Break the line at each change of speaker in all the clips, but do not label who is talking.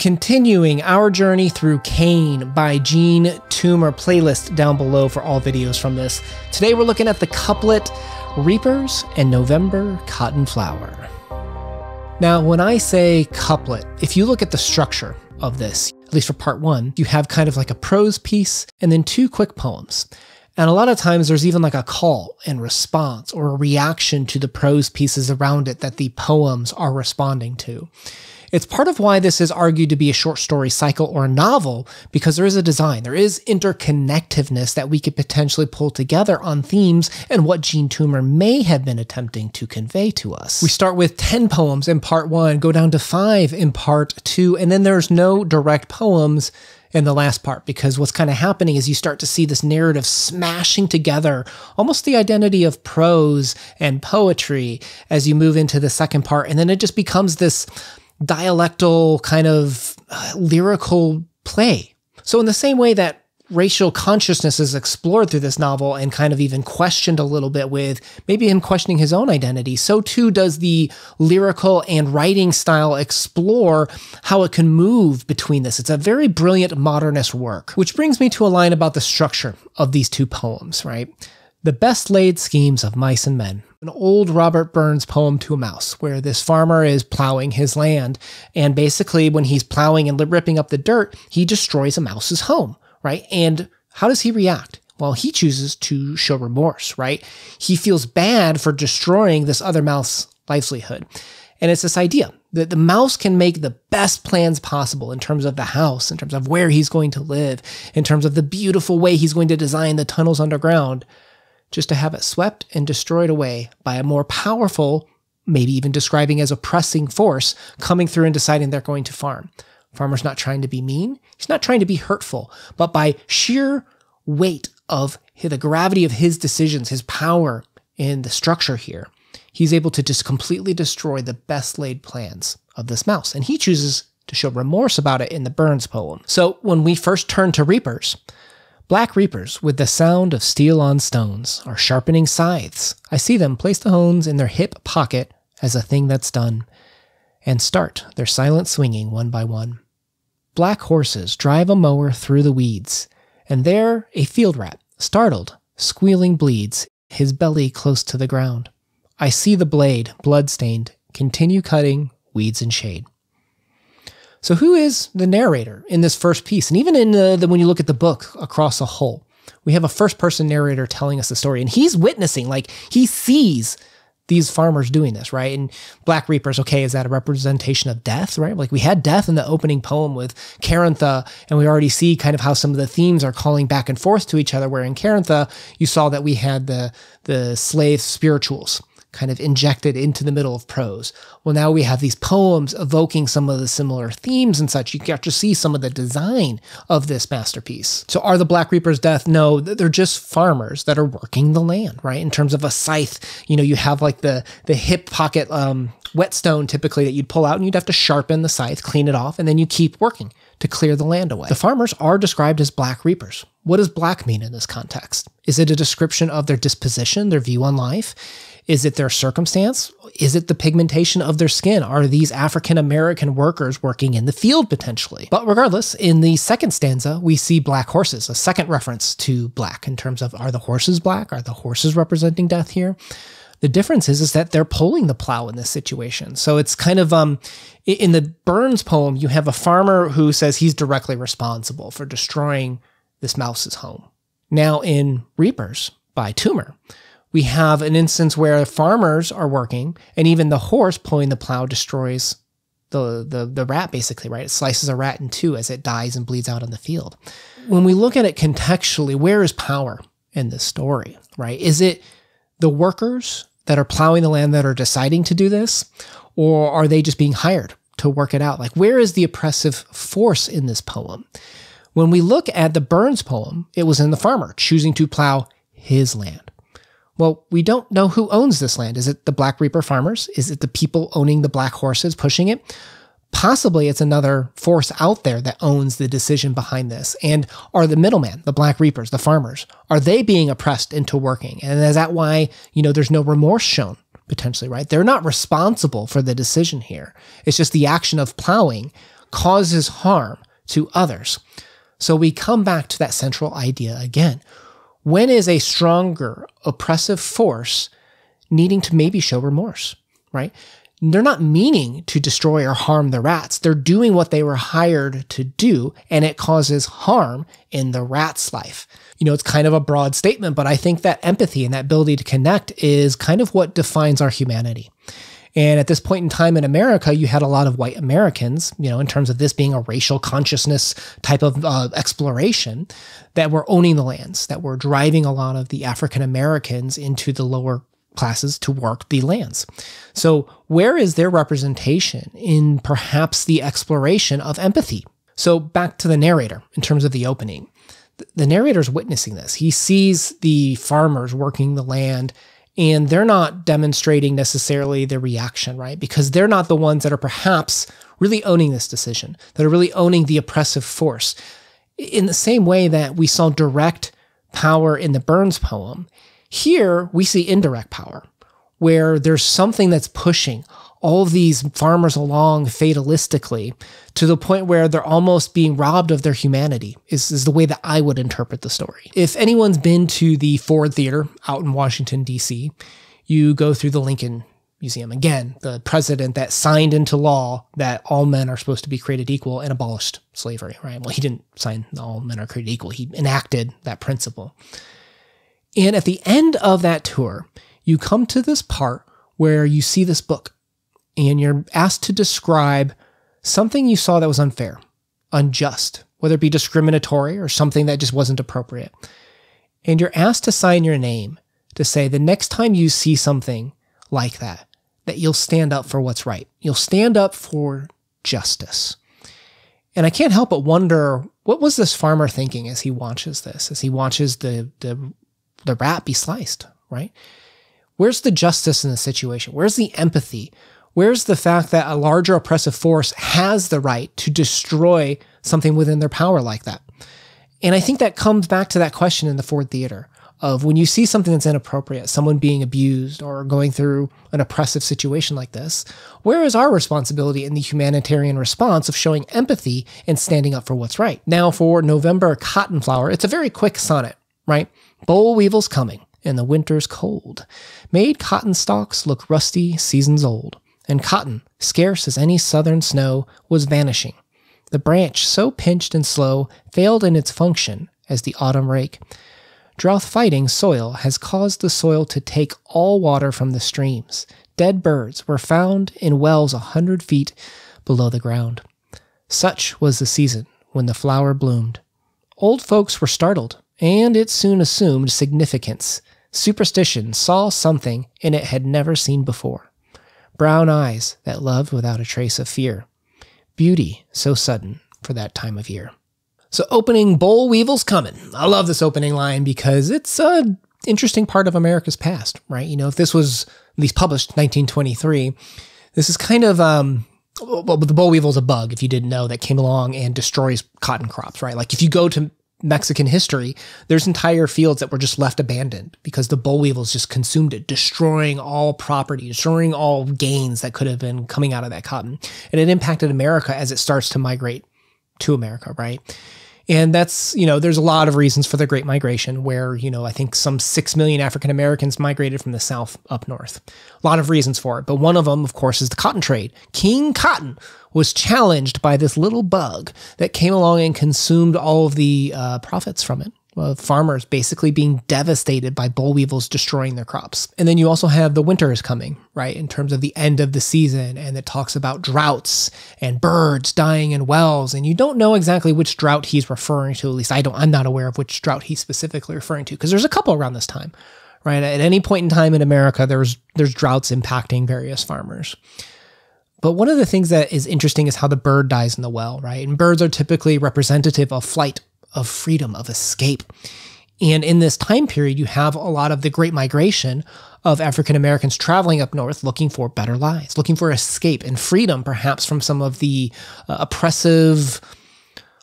Continuing our journey through Cane by Jean Toomer playlist down below for all videos from this. Today we're looking at the couplet Reapers and November Cotton Flower. Now, when I say couplet, if you look at the structure of this, at least for part one, you have kind of like a prose piece and then two quick poems. And a lot of times there's even like a call and response or a reaction to the prose pieces around it that the poems are responding to. It's part of why this is argued to be a short story cycle or a novel, because there is a design, there is interconnectiveness that we could potentially pull together on themes and what Jean Toomer may have been attempting to convey to us. We start with 10 poems in part one, go down to five in part two, and then there's no direct poems in the last part because what's kind of happening is you start to see this narrative smashing together almost the identity of prose and poetry as you move into the second part and then it just becomes this dialectal kind of uh, lyrical play. So, in the same way that racial consciousness is explored through this novel and kind of even questioned a little bit with maybe him questioning his own identity, so too does the lyrical and writing style explore how it can move between this. It's a very brilliant modernist work, which brings me to a line about the structure of these two poems, right? The best laid schemes of mice and men an old Robert Burns poem to a mouse, where this farmer is plowing his land. And basically, when he's plowing and ripping up the dirt, he destroys a mouse's home, right? And how does he react? Well, he chooses to show remorse, right? He feels bad for destroying this other mouse livelihood. And it's this idea that the mouse can make the best plans possible in terms of the house, in terms of where he's going to live, in terms of the beautiful way he's going to design the tunnels underground just to have it swept and destroyed away by a more powerful, maybe even describing as oppressing force coming through and deciding they're going to farm. Farmer's not trying to be mean. He's not trying to be hurtful, but by sheer weight of the gravity of his decisions, his power in the structure here, he's able to just completely destroy the best laid plans of this mouse. And he chooses to show remorse about it in the Burns poem. So when we first turn to Reapers, Black reapers, with the sound of steel on stones, are sharpening scythes. I see them place the hones in their hip pocket as a thing that's done, and start their silent swinging one by one. Black horses drive a mower through the weeds, and there a field rat, startled, squealing, bleeds, his belly close to the ground. I see the blade, blood-stained, continue cutting weeds and shade. So, who is the narrator in this first piece? And even in the, the, when you look at the book across a whole, we have a first person narrator telling us the story, and he's witnessing, like he sees these farmers doing this, right? And Black Reapers, okay, is that a representation of death, right? Like we had death in the opening poem with Karintha, and we already see kind of how some of the themes are calling back and forth to each other. Where in Karintha, you saw that we had the the slave spirituals kind of injected into the middle of prose. Well, now we have these poems evoking some of the similar themes and such. You get to see some of the design of this masterpiece. So, are the Black Reapers death? No, they're just farmers that are working the land, right? In terms of a scythe, you know, you have like the the hip pocket um, whetstone typically that you'd pull out and you'd have to sharpen the scythe, clean it off, and then you keep working to clear the land away. The farmers are described as black reapers. What does black mean in this context? Is it a description of their disposition, their view on life? Is it their circumstance? Is it the pigmentation of their skin? Are these African American workers working in the field potentially? But regardless, in the second stanza, we see black horses, a second reference to black in terms of are the horses black? Are the horses representing death here? The difference is, is that they're pulling the plow in this situation. So it's kind of um in the Burns poem, you have a farmer who says he's directly responsible for destroying this mouse's home. Now in Reapers by Toomer, we have an instance where farmers are working and even the horse pulling the plow destroys the, the, the rat basically, right? It slices a rat in two as it dies and bleeds out on the field. When we look at it contextually, where is power in this story, right? Is it the workers that are plowing the land that are deciding to do this? Or are they just being hired to work it out? Like, where is the oppressive force in this poem? When we look at the Burns poem, it was in the farmer choosing to plow his land. Well, we don't know who owns this land. Is it the Black Reaper farmers? Is it the people owning the black horses pushing it? Possibly it's another force out there that owns the decision behind this. And are the middlemen, the Black Reapers, the farmers, are they being oppressed into working? And is that why, you know, there's no remorse shown potentially, right? They're not responsible for the decision here. It's just the action of plowing causes harm to others. So we come back to that central idea again. When is a stronger oppressive force needing to maybe show remorse, right? They're not meaning to destroy or harm the rats. They're doing what they were hired to do, and it causes harm in the rat's life. You know, it's kind of a broad statement, but I think that empathy and that ability to connect is kind of what defines our humanity. And at this point in time in America, you had a lot of white Americans, you know, in terms of this being a racial consciousness type of uh, exploration, that were owning the lands, that were driving a lot of the African Americans into the lower classes to work the lands. So, where is their representation in perhaps the exploration of empathy? So, back to the narrator in terms of the opening. The narrator's witnessing this. He sees the farmers working the land and they're not demonstrating necessarily their reaction, right? Because they're not the ones that are perhaps really owning this decision, that are really owning the oppressive force. In the same way that we saw direct power in the Burns poem, here we see indirect power, where there's something that's pushing all these farmers along fatalistically to the point where they're almost being robbed of their humanity is, is the way that I would interpret the story. If anyone's been to the Ford Theater out in Washington, D.C., you go through the Lincoln Museum. Again, the president that signed into law that all men are supposed to be created equal and abolished slavery, right? Well, he didn't sign all men are created equal. He enacted that principle. And at the end of that tour, you come to this part where you see this book and you're asked to describe something you saw that was unfair, unjust, whether it be discriminatory or something that just wasn't appropriate. And you're asked to sign your name to say the next time you see something like that, that you'll stand up for what's right. You'll stand up for justice. And I can't help but wonder what was this farmer thinking as he watches this, as he watches the the the rat be sliced, right? Where's the justice in the situation? Where's the empathy? Where's the fact that a larger oppressive force has the right to destroy something within their power like that? And I think that comes back to that question in the Ford Theater of when you see something that's inappropriate, someone being abused or going through an oppressive situation like this, where is our responsibility in the humanitarian response of showing empathy and standing up for what's right? Now, for November Cotton Flower, it's a very quick sonnet, right? Boll weevil's coming, and the winter's cold. Made cotton stalks look rusty, seasons old and cotton, scarce as any southern snow, was vanishing. The branch, so pinched and slow, failed in its function as the autumn rake. Drought fighting soil has caused the soil to take all water from the streams. Dead birds were found in wells a hundred feet below the ground. Such was the season when the flower bloomed. Old folks were startled, and it soon assumed significance. Superstition saw something in it had never seen before brown eyes that loved without a trace of fear. Beauty so sudden for that time of year. So, opening Boll Weevil's coming. I love this opening line because it's a interesting part of America's past, right? You know, if this was at least published 1923, this is kind of um, well, the boll weevil's a bug, if you didn't know, that came along and destroys cotton crops, right? Like if you go to Mexican history, there's entire fields that were just left abandoned because the boll weevils just consumed it, destroying all property, destroying all gains that could have been coming out of that cotton. And it impacted America as it starts to migrate to America, right? And that's, you know, there's a lot of reasons for the Great Migration where, you know, I think some 6 million African Americans migrated from the South up north. A lot of reasons for it. But one of them, of course, is the cotton trade. King Cotton was challenged by this little bug that came along and consumed all of the uh, profits from it uh, farmers basically being devastated by boll weevils destroying their crops. And then you also have the winter is coming, right? In terms of the end of the season, and it talks about droughts and birds dying in wells. And you don't know exactly which drought he's referring to. At least I don't, I'm not aware of which drought he's specifically referring to, because there's a couple around this time, right? At any point in time in America, there's there's droughts impacting various farmers. But one of the things that is interesting is how the bird dies in the well, right? And birds are typically representative of flight of freedom, of escape. And in this time period, you have a lot of the great migration of African Americans traveling up north looking for better lives, looking for escape and freedom, perhaps from some of the uh, oppressive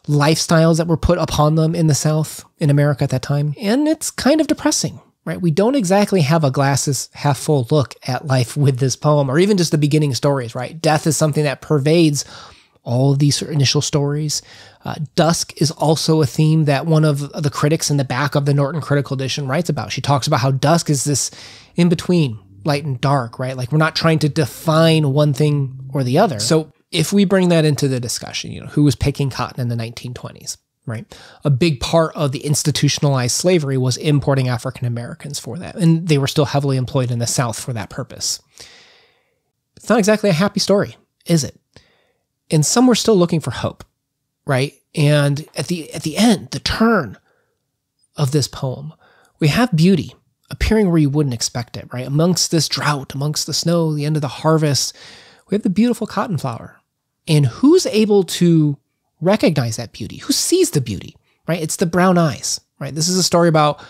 lifestyles that were put upon them in the South, in America at that time. And it's kind of depressing, right? We don't exactly have a glasses half full look at life with this poem or even just the beginning stories, right? Death is something that pervades all of these initial stories. Uh, dusk is also a theme that one of the critics in the back of the Norton Critical Edition writes about. She talks about how dusk is this in between light and dark, right? Like we're not trying to define one thing or the other. So if we bring that into the discussion, you know, who was picking cotton in the 1920s? right? A big part of the institutionalized slavery was importing African Americans for that. And they were still heavily employed in the South for that purpose. It's not exactly a happy story, is it? And some were still looking for hope, right? And at the at the end, the turn of this poem, we have beauty appearing where you wouldn't expect it, right? Amongst this drought, amongst the snow, the end of the harvest, we have the beautiful cotton flower. And who's able to recognize that beauty? Who sees the beauty, right? It's the brown eyes, right? This is a story about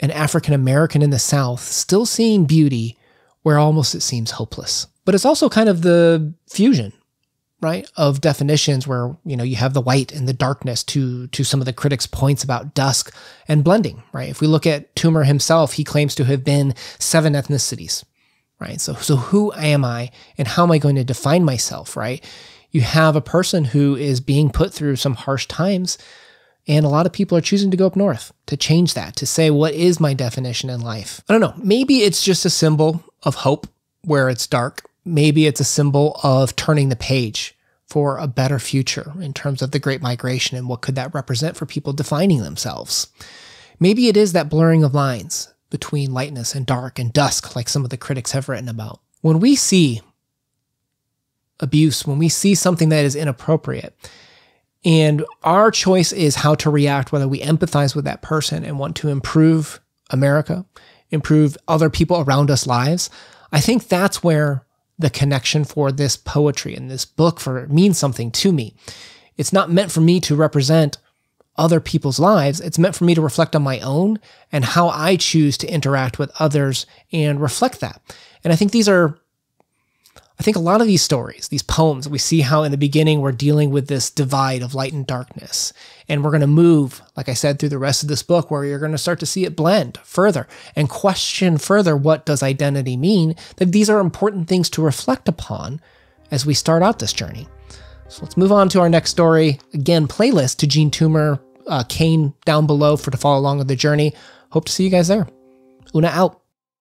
an African American in the South still seeing beauty where almost it seems hopeless. But it's also kind of the fusion, right, of definitions where, you know, you have the white and the darkness to to some of the critics' points about dusk and blending, right? If we look at Toomer himself, he claims to have been seven ethnicities, right? So so who am I and how am I going to define myself, right? you have a person who is being put through some harsh times. And a lot of people are choosing to go up north to change that, to say, what is my definition in life? I don't know. Maybe it's just a symbol of hope where it's dark. Maybe it's a symbol of turning the page for a better future in terms of the Great Migration and what could that represent for people defining themselves. Maybe it is that blurring of lines between lightness and dark and dusk, like some of the critics have written about. When we see abuse, when we see something that is inappropriate, and our choice is how to react, whether we empathize with that person and want to improve America, improve other people around us lives, I think that's where the connection for this poetry and this book for means something to me. It's not meant for me to represent other people's lives. It's meant for me to reflect on my own and how I choose to interact with others and reflect that. And I think these are I think a lot of these stories, these poems, we see how in the beginning we're dealing with this divide of light and darkness. And we're going to move, like I said, through the rest of this book where you're going to start to see it blend further and question further what does identity mean? That these are important things to reflect upon as we start out this journey. So let's move on to our next story. Again, playlist to Jean Toomer, uh, Cane down below for to follow along with the journey. Hope to see you guys there. Una out.